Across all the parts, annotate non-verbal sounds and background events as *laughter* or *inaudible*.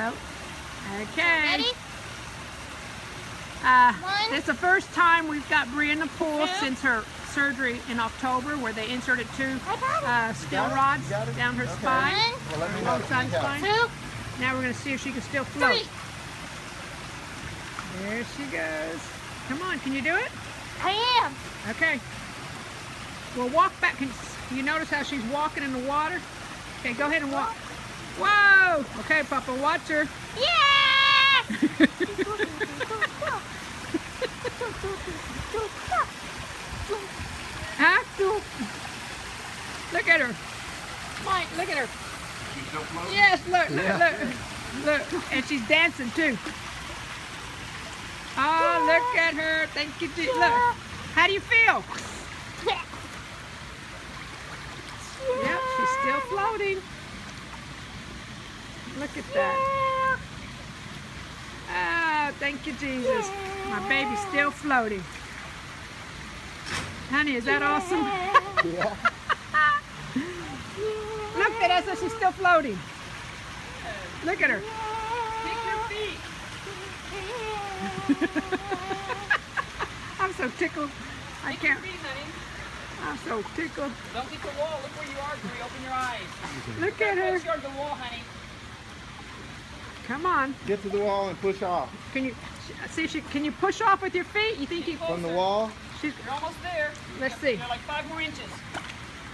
Nope. Okay. Ready? Uh, One. it's the first time we've got Bri in the pool Two. since her surgery in October where they inserted two I got it. uh, steel rods down her Okay. spine. One, Well, let me know Wrong if you side need help. spine. two, Now we're going to see if she can still float. three. There she goes. Come on, can you do it? I am. Okay. Well, walk back. Can you notice how she's walking in the water? Okay, go ahead and walk. Whoa! Okay, Papa, watch her. Yeah! Huh? Look at her. Mike, look at her. She's still floating? Yes, look, look, Yeah. look. Look. And she's dancing too. Oh, look at her. Thank you. Je- Look. How do you feel? Yeah, Yep, she's still floating. Look at that. Ah, thank you, Jesus. My baby's still floating. Honey, is that awesome? Yeah. *laughs* Look at us, she's still floating. Look at her. *laughs* I'm so tickled. I can't. honey I'm so tickled. Don't get the wall. Look where you are, Bri. Open your eyes. Look at her. The wall, honey. Come on. Get to the wall and push off. Can you see? She can you push off with your feet? You think you? From the wall? She's. You're almost there. Let's see. You're like five more inches.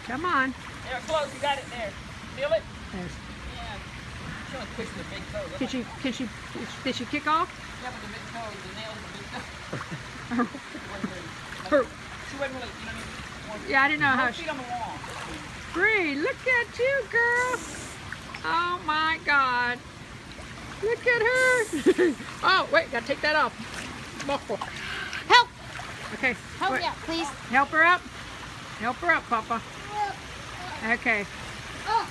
Come on. They're close. You got it there. Feel it? There's- Yeah. She's only pushing the big toes. Can she? Can she? Did she kick off? Yeah, but the big toes, the nails, the big toes. *laughs* Her- She wasn't really, you know what I mean? Yeah, I didn't know how. Both She, feet on the wall. Bri, look at you, girl. Oh my God. Look at her. *laughs* oh wait, gotta take that off. Help! Okay. Help wait. me out, please. Help her up. Help her up, Papa. Okay. Oh.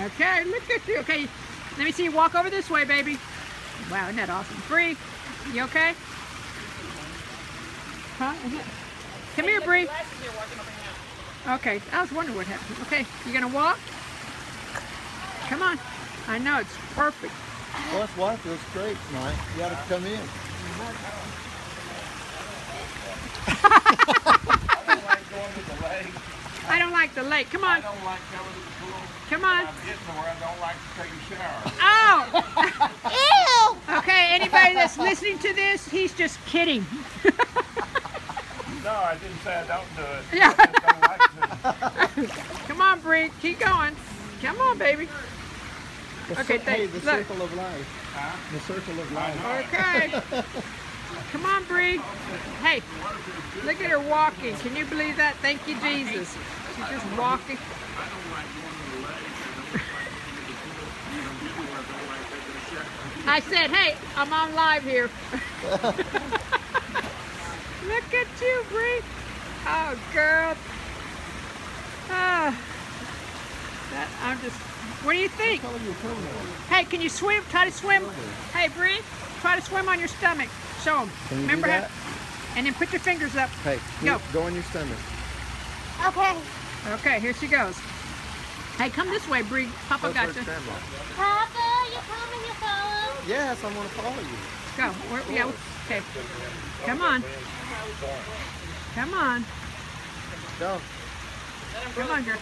Okay, look at you. Okay, let me see you walk over this way, baby. Wow, isn't that awesome? Bri, you okay? Huh? Come here, Bri. Glasses here, walking up and down. Okay, I was wondering what happened. Okay, you gonna walk? Come on. I know, it's perfect. Well, it's what? It's great tonight. You gotta come in. I don't like going to the lake. I don't like the lake. Come I don't like coming to the pool. come on. I'm getting to where I don't like to take a shower. Oh! Ew! *laughs* *laughs* Okay, anybody that's listening to this, he's just kidding. No, I didn't say I don't do it. Yeah. I just don't like to. *laughs* Come on, Bri, keep going. Come on, baby. The Okay, cir- hey, the look. circle of life. Huh? The circle of life. Okay. Come on, Bri. Hey, look at her walking. Can you believe that? Thank you, Jesus. She's just walking. I said, hey, I'm on live here. *laughs* look at you, Bri. Oh, girl. Ah. That, I'm just, what do you think? Color your toenails. Hey, can you swim? Try to swim. Hey, Bri, try to swim on your stomach. Show them. Can you Remember do how? that? And then put your fingers up. Hey, Go. keep- go on your stomach. Okay. Okay, here she goes. Hey, come this way, Bri. Papa Go got first, you. Papa, you coming, you follow? Yes, I want to follow you. Go. Where, yeah. Okay. Come on. Come on. Go. Come on, girl.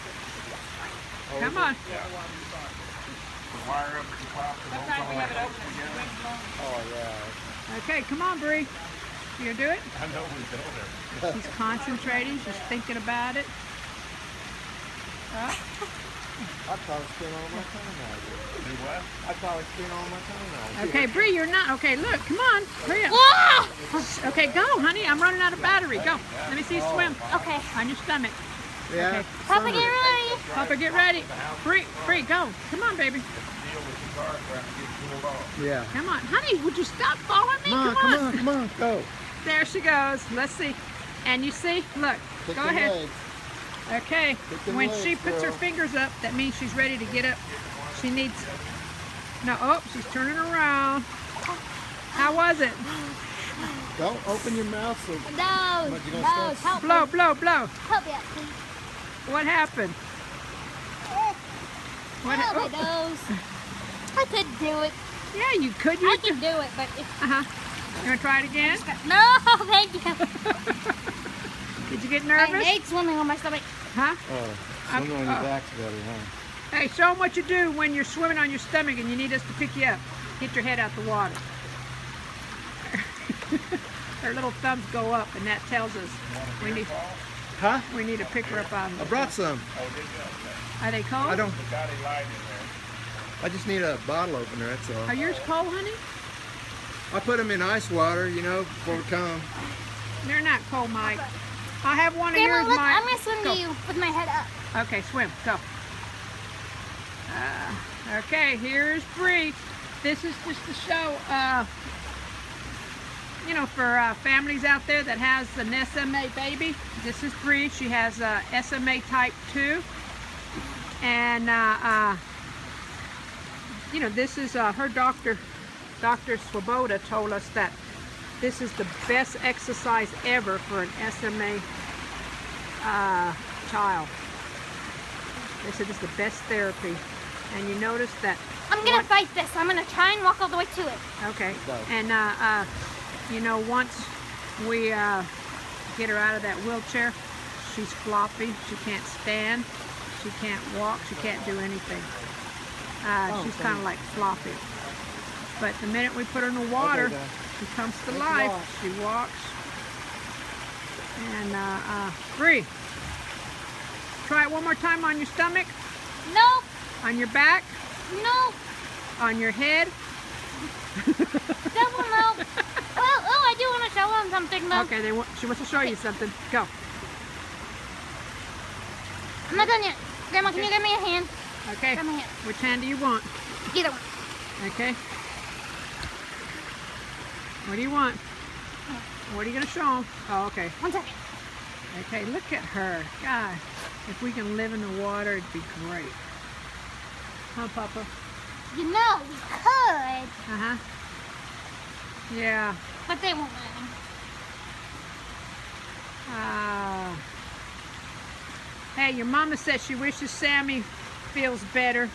Come on. Wire up at the top. and Sometimes we have it open and the wind's blowing. Oh, yeah. Okay, come on, Bri. You gonna do it? I know we built it. She's concentrating. She's thinking about it. Oh, I'd probably spend all my time out here. Do what? I'd probably spend all my time out here. okay, Bri, you're not. Okay, look. Come on. Hurry up. Ah! Okay, go, honey. I'm running out of battery. Go. Let me see you swim. Okay. On your stomach. Yeah. Okay. Papa, summer. get ready. Papa, get ready. Free, free, go. Come on, baby. Deal with the car trying to get pulled off. Yeah. Come on. Honey, would you stop following me? Come on, come on, come on, go. There she goes. Let's see. And you see? Look. Kick go ahead. legs. Okay. When legs, she puts her fingers up, that means she's ready to get up. She needs. No, oh, she's turning around. How was it? Don't open your mouth so Nose, What, you gonna nose, start? help Blow, me. blow, blow. Help me out, please. What happened? What? Oh, my oh, nose. I could do it. yeah, you could. You I could do it, but if Uh huh. You want to try it again? no, *laughs* thank you. *laughs* Did you get nervous? I hate swimming on my stomach. Huh? Oh, I'm- on your oh. back's better, huh? Hey, show them what you do when you're swimming on your stomach and you need us to pick you up. Get your head out the water. *laughs* Her little thumbs go up, and that tells us we need Huh? we need to pick her up on. I brought some. Oh, did you? Are they cold? I don't. The Scotty light in there. I just need a bottle opener. That's all. Are yours cold, honey? I put them in ice water, you know, before we come. They're not cold, Mike. I have one of Grandma, yours, look, Mike. I'm gonna swim Go. to you with my head up. Okay, swim. Go. Uh, okay, here's Bri. This is just to show, uh, you know, for uh, families out there that has an SMA baby. This is Bri. She has uh, SMA type 2. And, uh, uh, you know, this is uh, her doctor, Dr. Swoboda, told us that this is the best exercise ever for an SMA uh, child. They said it's the best therapy. And you notice that, I'm gonna fight this. I'm gonna try and walk all the way to it. okay, and uh, uh, you know, once we uh, get her out of that wheelchair, she's floppy, she can't stand, she can't walk, she can't do anything. Uh, Oh, she's kind of like floppy. But the minute we put her in the water, then. she comes to Thanks a life, lot. she walks. And uh, uh, Bri, try it one more time on your stomach, Nope, on your back, nope, on your head. double *laughs* no. well, oh, I do want to show Okay, they want, she wants to show you something. Go. I'm not done yet. Grandma, can you give me a hand? Okay. Grab my hand. Which hand do you want? Either one. Okay. What do you want? What are you going to show them? Oh, okay. One second. Okay, look at her. God, if we can live in the water, it'd be great. Huh, Papa? You know we could, Uh-huh. Yeah. but they won't let me. Uh, hey, your mama says she wishes Sammy feels better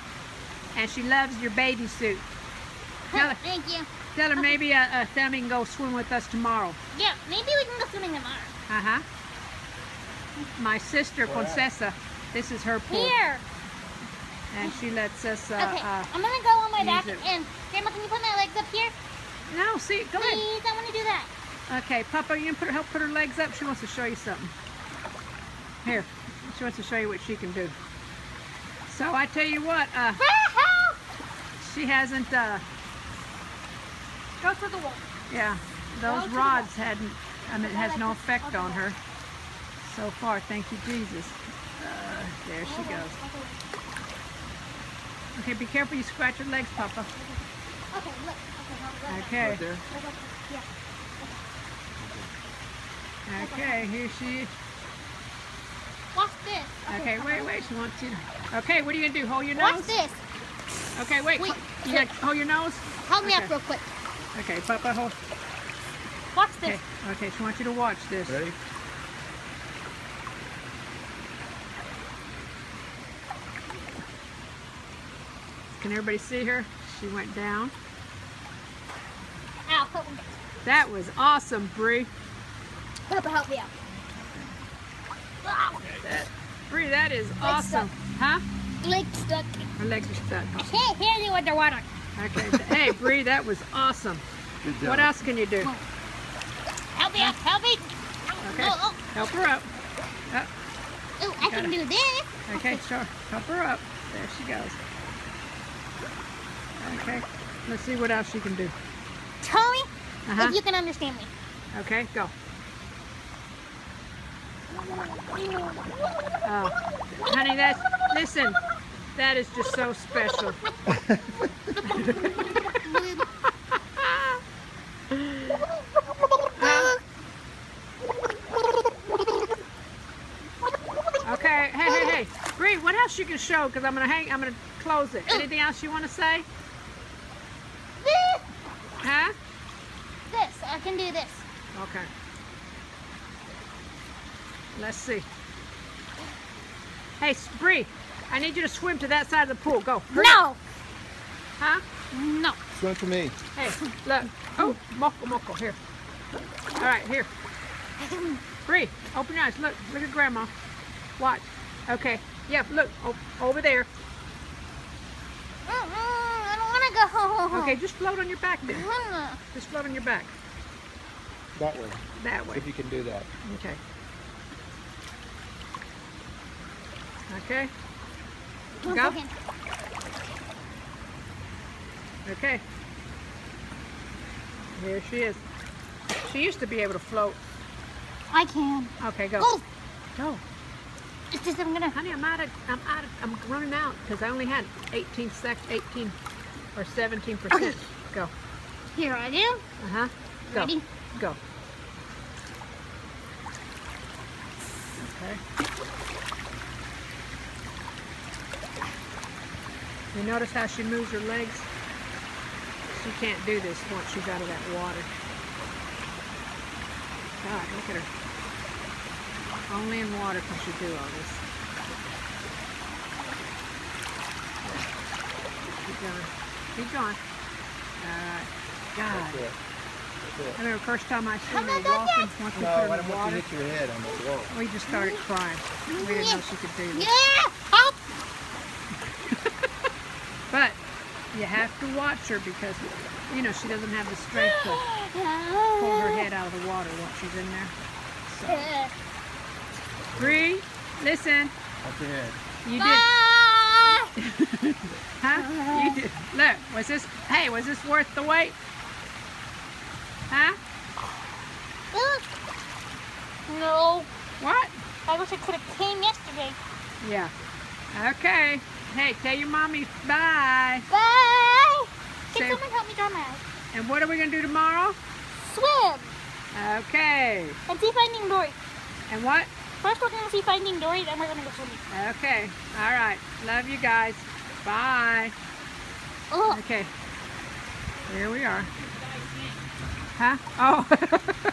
and she loves your bathing suit. *laughs* Tell her, Thank you. tell her maybe uh, uh, Sammy can go swim with us tomorrow. Yeah, maybe we can go swimming tomorrow. Uh-huh. My sister, Concessa, this is her pool. Here. And she lets us, uh, Okay, uh, I'm gonna go on my back it. and Grandma, can you put my legs up here? no, see, go ahead. Please, I want to do that. Okay, Papa, you can put her, help put her legs up. She wants to show you something. Here, she wants to show you what she can do. So I tell you what, uh, *laughs* she hasn't, uh, Go to the wall. yeah, those Go rods hadn't, I mean, it has no effect on her so far. Thank you, Jesus. Uh, there she goes. Okay, be careful you scratch her legs, Papa. Okay, look. Okay, hold it. Okay, Right there. Yeah. Okay, here she is. Watch this. Okay, wait, wait, she wants you to, okay, what are you gonna do, hold your nose. Watch nose? this. Okay, wait, Wait, you gotta hold your nose? Hold me up real quick. Okay, Papa, hold. Watch Okay, this. okay, she wants you to watch this. Ready? Can everybody see her? She went down. Ow. That was awesome, Bri. Papa, help me out. Wow. That, Bri, that is awesome. Huh? Leg stuck. Her legs are stuck. I can't hear you underwater. Okay, th- hey, Bri, that was awesome. Good job. What else can you do? Help me out. Help me. Okay, Oh, help her up. Up. oh. Ooh, I can Got do this. Okay, sure. Help her up. There she goes. Okay, let's see what else she can do. Tell me Uh-huh. if you can understand me. Okay, go. Oh, honey, that's, listen, that is just so special. *laughs* Okay, hey, hey, hey. Bri, what else you can show? Because I'm going to hang, I'm going to close it. Anything else you want to say? This. Huh? This. I can do this. Okay. Let's see. Hey, Bri, I need you to swim to that side of the pool. Go. Hurry. No. Huh? No. Swim to me. Hey, look. Oh, moko moko. Here. All right, here. Bri, open your eyes. Look. Look at Grandma. Watch. Okay. Yeah, look. O- over there. Mm-mm, I don't want to go. Okay, just float on your back then. Mm. Just float on your back. That way. That way. If you can do that. Okay. Okay. One Go. second. Okay. Here she is. She used to be able to float. I can. Okay, go. Oh, Go. it's just I'm gonna. Honey, I'm out of, I'm out of, I'm running out because I only had 18 sec, 18 or 17 percent. Okay. Go. Here I do. Uh huh. Go. Ready? Go. Okay. You notice how she moves her legs? She can't do this once she's out of that water. God, look at her. Only in water can she do all this. Keep going. Keep going. Alright. God. That's it. That's it. I remember the first time I seen I'm her walking, once we No, put her in the water, you hit your head on the wall? we just started crying. We didn't know she could do this. Yeah. Help. But you have to watch her because, you know, she doesn't have the strength to pull her head out of the water once she's in there. So, Bri, listen, Up your head. you did, Ah. huh? You did. Look, was this, hey, was this worth the wait? Huh? No. What? I wish I could have came yesterday. Yeah. Okay. Hey, tell your mommy bye. Bye. Can Say- someone help me dry my eyes? And what are we going to do tomorrow? Swim Okay. and see Finding Dory. And what? First we're gonna see Finding Dory, then we're gonna go swimming. Okay. All right. Love you guys. Bye. Oh. Okay. Here we are. Huh? Oh. *laughs*